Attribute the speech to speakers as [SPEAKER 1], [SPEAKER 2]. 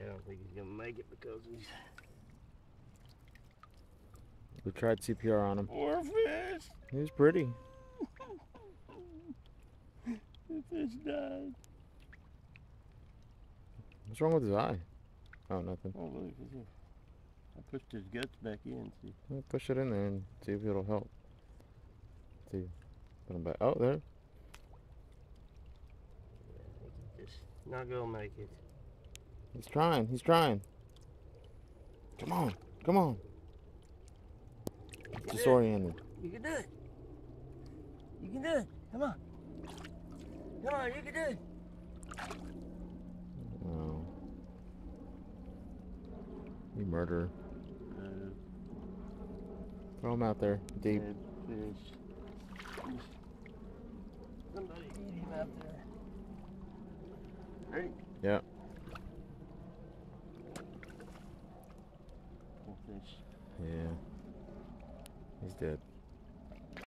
[SPEAKER 1] I don't think he's gonna make it because he's
[SPEAKER 2] We tried CPR on him.
[SPEAKER 1] poor fish.
[SPEAKER 2] He was pretty.
[SPEAKER 1] The fish died.
[SPEAKER 2] What's wrong with his eye? Oh, nothing.
[SPEAKER 1] Oh look, is it? I pushed his guts back in. See,
[SPEAKER 2] Well, Push it in there and see if it'll help. See. Put him back. Oh, there.
[SPEAKER 1] just not gonna make it.
[SPEAKER 2] He's trying. He's trying. Come on. Come on.
[SPEAKER 1] You.
[SPEAKER 2] Disoriented.
[SPEAKER 1] You can do it. You can do it. Come on. Come on, you can do it.
[SPEAKER 2] Oh. You murderer.
[SPEAKER 1] Uh,
[SPEAKER 2] Throw him out there. Deep.
[SPEAKER 1] Somebody eat him out there. Ready?
[SPEAKER 2] Yeah.
[SPEAKER 1] Poor fish.
[SPEAKER 2] Yeah. He's dead.